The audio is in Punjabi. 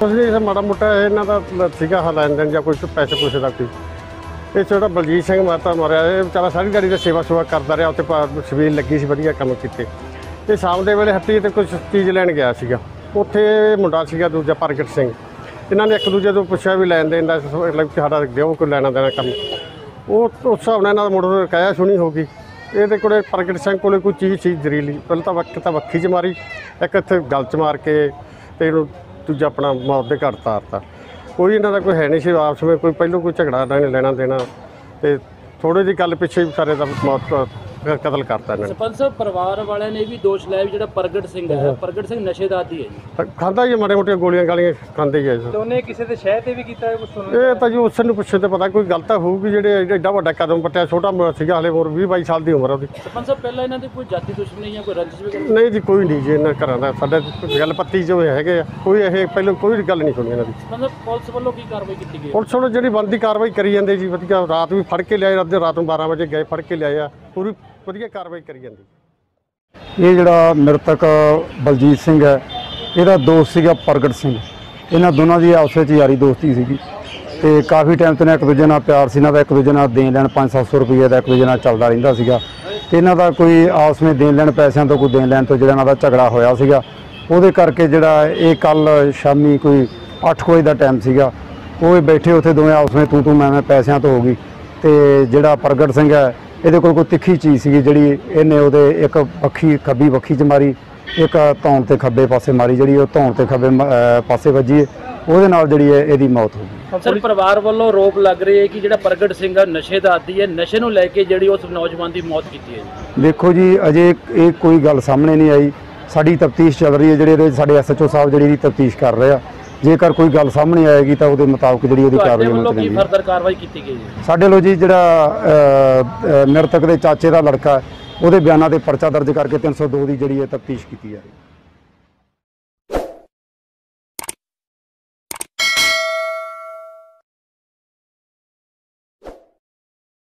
ਕੁਛ ਨਹੀਂ ਮਾੜਾ ਮੋਟਾ ਇਹਨਾਂ ਦਾ ਸੀਗਾ ਹ ਲੈਣ ਦੇਣ ਜਾਂ ਕੋਈ ਪੈਸੇ ਪੂਸੇ ਦਾ ਕੋਈ। ਇਹ ਜਿਹੜਾ ਬਲਜੀਤ ਸਿੰਘ ਮਾਤਾ ਮਰਿਆ, ਇਹ ਵਿਚਾਰਾ ਸਾਰੀ ਗਾੜੀ ਦਾ ਸੇਵਾ ਸੁਵਾ ਕਰਦਾ ਰਿਹਾ, ਉੱਥੇ ਸਵੇਲ ਲੱਗੀ ਸੀ, ਵਧੀਆ ਕੰਮ ਕੀਤੇ। ਇਹ ਸ਼ਾਮ ਦੇ ਵੇਲੇ ਹੱਟੀ ਤੇ ਕੁਝ ਚੀਜ਼ ਲੈਣ ਗਿਆ ਸੀਗਾ। ਉੱਥੇ ਮੁੰਡਾ ਸੀਗਾ ਦੂਜਾ ਪ੍ਰਗਟ ਸਿੰਘ। ਇਹਨਾਂ ਨੇ ਇੱਕ ਦੂਜੇ ਤੋਂ ਪੁੱਛਿਆ ਵੀ ਲੈਣ ਦੇਣ ਦਾ ਮਤਲਬ ਕਿ ਸਾਡਾ ਦਿਓ ਕੋਈ ਲੈਣਾ ਦੇਣਾ ਕੰਮ। ਉਹ ਉਸ ਹਿਸਾਬ ਨਾਲ ਇਹਨਾਂ ਦਾ ਮੁੰਡੇ ਕਾਇਆ ਸੁਣੀ ਹੋਗੀ ਇਹਦੇ ਕੋਲੇ ਪ੍ਰਗਟ ਸਿੰਘ ਕੋਲੇ ਕੋਈ ਚੀਜ਼ ਸੀ ਜ਼ਰੀਲੀ। ਪਹਿਲਾਂ ਤਾਂ ਵਕਤ ਤਾਂ ਵੱਖੀ 'ਚ ਮਾਰੀ, ਇੱਕ ਇੱਥੇ ਗਲ 'ਚ ਮਾਰ ਕੇ ਤੇ ਇਹਨੂੰ ਦੂਜਾ ਆਪਣਾ ਮੌਤ ਦੇ ਘਰ ਤਾਰਤਾ। ਕੋਈ ਇਹਨਾਂ ਦਾ ਕੋਈ ਹੈ ਨਹੀਂ ਸੀ, ਆਪਸ ਵਿੱਚ ਕੋਈ ਪਹਿਲੋਂ ਕੋਈ ਝਗੜਾ ਨਹੀਂ ਲੈਣਾ ਦੇਣਾ ਤੇ ਥੋੜੀ ਜਿਹੀ ਗੱਲ ਪਿੱਛੇ ਸਾਰੇ ਦਾ ਮੌਤ ਕਤਲ ਕਰਤਾ ਇਹਨਾਂ ਨੇ। ਸਰਪੰਚ ਸਾਹਿਬ ਪਰਿਵਾਰ ਵਾਲਿਆਂ ਨੇ ਵੀ ਦੋਸ਼ ਲਾਇਆ ਵੀ ਜਿਹੜਾ ਪ੍ਰਗਟ ਸਿੰਘ ਹੈ ਪ੍ਰਗਟ ਸਿੰਘ ਨਸ਼ੇ ਦਾ ਆਦੀ ਹੈ ਜੀ। ਤਾਂ ਖਾਂਦਾ ਹੀ ਹੈ, ਮਾੜੇ ਮੋਟੀਆਂ ਗੋਲੀਆਂ ਗਾਲੀਆਂ ਖਾਂਦੇ ਹੀ ਹੈ ਜੀ। ਤੇ ਉਹਨੇ ਕਿਸੇ ਦੇ ਸ਼ਹਿਰ ਤੇ ਵੀ ਕੀਤਾ ਹੈ ਕੁਝ ਇਹ ਤਾਂ ਜੀ ਉਸ ਨੂੰ ਪੁੱਛੇ ਤੇ ਪਤਾ ਕੋਈ ਗੱਲ ਤਾਂ ਹੋਊਗੀ ਜਿਹੜੇ ਐਡਾ ਵੱਡਾ ਕਦਮ ਪੱਟਿਆ ਛੋਟਾ ਮ- ਸੀਗਾ ਹਲੇ ਹੋਰ 20 22 ਸਾਲ ਦੀ ਉਮਰ ਆ ਉਹਦੀ। ਸਰਪੰਚ ਸਾਹਿਬ ਪਹਿਲਾਂ ਇਹਨਾਂ ਦੀ ਕੋਈ ਜਾਤੀ ਦੁਸ਼ਮਣੀ ਜਾਂ ਕੋਈ ਰੰਜਿਸ਼ ਵਗੈਰਾ ਨਹੀਂ ਜੀ ਕੋਈ ਨਹੀਂ ਜੀ ਇਹਨਾਂ ਘਰਾਂ ਦਾ ਸਾਡੇ ਗੱਲ ਪੱਤੀ ਜੋ ਹੈਗੇ ਆ ਕੋਈ ਇਹ ਪਹਿਲਾਂ ਕੋਈ ਗੱਲ ਨਹੀਂ ਸੁਣੀ ਇਹਨਾਂ ਦੀ। ਸਰਪੰਚ ਸਾਹਿਬ ਪੁਲਿਸ ਵੱਲੋਂ ਕੀ ਕਾਰਵਾਈ ਕੀਤੀ ਗਈ? ਹੈ? ਪੁਲਿਸ ਵੱਲੋਂ ਜਿਹੜੀ ਬੰਦੀ ਕਾਰਵਾਈ ਕਰੀ ਜਾਂਦੇ ਜੀ ਵਧੀਆ ਰਾਤ ਵੀ ਫੜ ਕੇ ਲਿਆਏ ਰਾਤ ਰਾਤ ਨੂੰ 12 ਵਜੇ ਗਏ ਫੜ ਕੇ ਲਿਆਏ ਆ ਪੂਰੀ ਵਧੀਆ ਕਾਰਵਾਈ ਕਰੀ ਜਾਂਦੀ। ਇਹ ਜਿਹੜਾ ਮ੍ਰਿਤਕ ਬਲਜੀਤ ਸਿੰਘ ਹੈ, ਇਹਦਾ ਦੋਸਤ ਸੀਗਾ ਪ੍ਰਗਟ ਸਿੰਘ। ਇਹਨਾਂ ਦੋਨਾਂ ਦੀ ਆਪਸ ਵਿੱਚ ਯਾਰੀ ਦੋਸਤੀ ਸੀਗੀ। ਤੇ ਕਾਫੀ ਟਾਈਮ ਤੋਂ ਇਹਨਾਂ ਇੱਕ ਦੂਜੇ ਨਾਲ ਪਿਆਰ ਸੀ ਇਹਨਾਂ ਦਾ ਇੱਕ ਦੂਜੇ ਨਾਲ ਦੇਣ ਲੈਣ 5-700 ਰੁਪਏ ਦਾ ਇੱਕ ਦੂਜੇ ਨਾਲ ਚੱਲਦਾ ਰਹਿੰਦਾ ਸੀਗਾ। ਤੇ ਇਹਨਾਂ ਦਾ ਕੋਈ ਆਪਸ ਵਿੱਚ ਦੇਣ ਲੈਣ ਪੈਸਿਆਂ ਤੋਂ ਕੋਈ ਦੇਣ ਲੈਣ ਤੋਂ ਜਿਹੜਾ ਇਹਨਾਂ ਦਾ ਝਗੜਾ ਹੋਇਆ ਸੀਗਾ, ਉਹਦੇ ਕਰਕੇ ਜਿਹੜਾ ਇਹ ਕੱਲ ਸ਼ਾਮੀ ਕੋਈ 8 ਵਜੇ ਦਾ ਟਾਈਮ ਸੀਗਾ, ਉਹ ਇਹ ਬੈਠੇ ਉੱਥੇ ਦੋਵੇਂ ਆਪਸ ਵਿੱਚ ਤੂੰ ਤੂੰ ਮੈਂ ਮੈਂ ਪੈਸਿਆਂ ਤੋਂ ਹੋ ਗਈ। ਤੇ ਜਿਹੜਾ ਪ੍ਰਗਟ ਸਿੰਘ ਹੈ ਇਹਦੇ ਕੋਲ ਕੋਈ ਤਿੱਖੀ ਚੀਜ਼ ਸੀਗੀ ਜਿਹੜੀ ਇਹਨੇ ਉਹਦੇ ਇੱਕ ਅੱਖੀ ਖੱਬੀ ਵੱਖੀ 'ਚ ਮਾਰੀ ਇੱਕ ਧੌਣ ਤੇ ਖੱਬੇ ਪਾਸੇ ਮਾਰੀ ਜਿਹੜੀ ਉਹ ਧੌਣ ਤੇ ਖੱਬੇ ਪਾਸੇ ਵੱਜੀ। ਉਹਦੇ ਨਾਲ ਜਿਹੜੀ ਹੈ ਇਹਦੀ ਮੌਤ ਹੋ ਗਈ। ਸਰ ਪਰਿਵਾਰ ਵੱਲੋਂ ਆਰੋਪ ਲੱਗ ਰਹੀ ਹੈ ਕਿ ਜਿਹੜਾ ਪ੍ਰਗਟ ਸਿੰਘ ਹੈ ਨਸ਼ੇ ਦਾ ਆਦੀ ਹੈ ਨਸ਼ੇ ਨੂੰ ਲੈ ਕੇ ਜਿਹੜੀ ਉਸ ਨੌਜਵਾਨ ਦੀ ਮੌਤ ਕੀਤੀ ਹੈ ਦੇਖੋ ਜੀ ਅਜੇ ਇਹ ਕੋਈ ਗੱਲ ਸਾਹਮਣੇ ਨਹੀਂ ਆਈ। ਸਾਡੀ ਤਫਤੀਸ਼ ਚੱਲ ਰਹੀ ਹੈ ਜਿਹੜੇ ਸਾਡੇ ਐਸਐਚਓ ਸਾਹਿਬ ਜਿਹੜੀ ਇਹਦੀ ਤਫਤੀਸ਼ ਕਰ ਰਹੇ ਆ। ਜੇਕਰ ਕੋਈ ਗੱਲ ਸਾਹਮਣੇ ਆਏਗੀ ਤਾਂ ਉਹਦੇ ਮੁਤਾਬਕ ਜਿਹੜੀ ਉਹਦੀ ਕਾਰਵਾਈ ਹੋਣੀ ਚਾਹੀਦੀ ਹੈ ਫਰਦਰ ਕਾਰਵਾਈ ਕੀਤੀ ਗਈ ਜੀ ਸਾਡੇ ਲੋ ਜੀ ਜਿਹੜਾ ਮ੍ਰਿਤਕ ਦੇ ਚਾਚੇ ਦਾ ਲੜਕਾ ਉਹਦੇ ਬਿਆਨਾਂ ਤੇ ਪਰਚਾ ਦਰਜ ਕਰਕੇ 302 ਦੀ ਜਿਹੜੀ ਹੈ ਤਫਤੀਸ਼ ਕੀਤੀ ਜਾ ਰਹੀ ਹੈ।